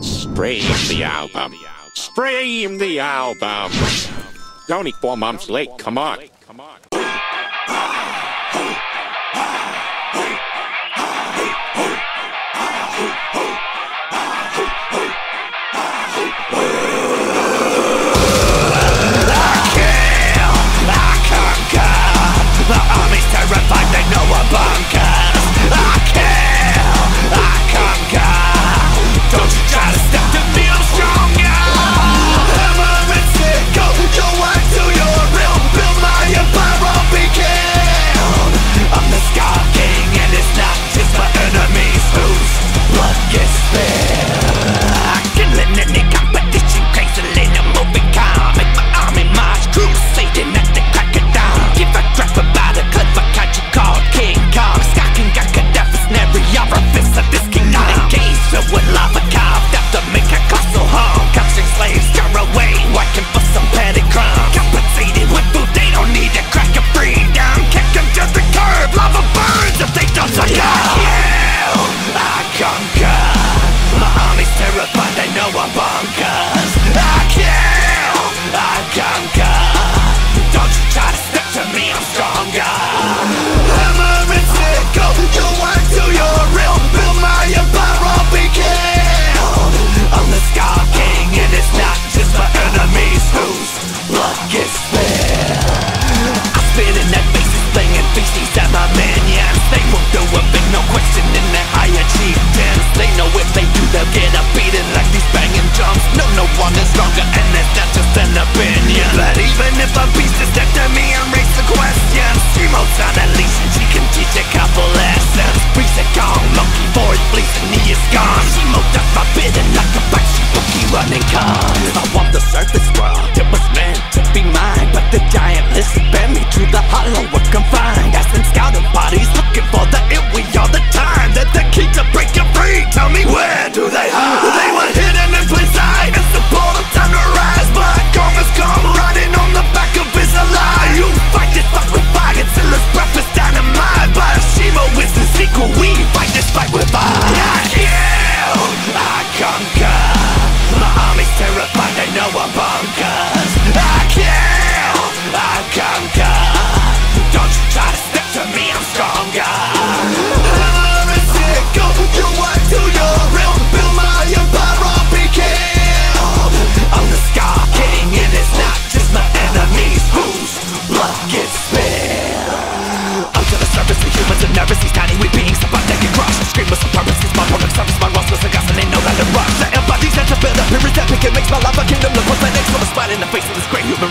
Stream the album. Stream the album. It's only four months late. Come on.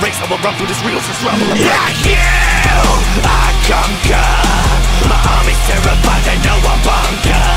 race I will run through this real and struggle Yeah, you, I conquer. My army's terrified, they know I'm bunker.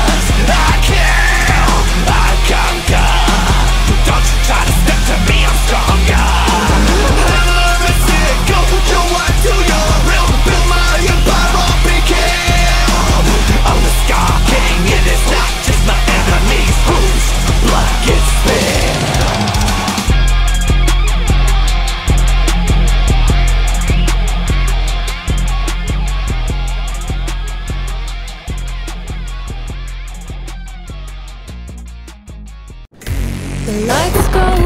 The lights go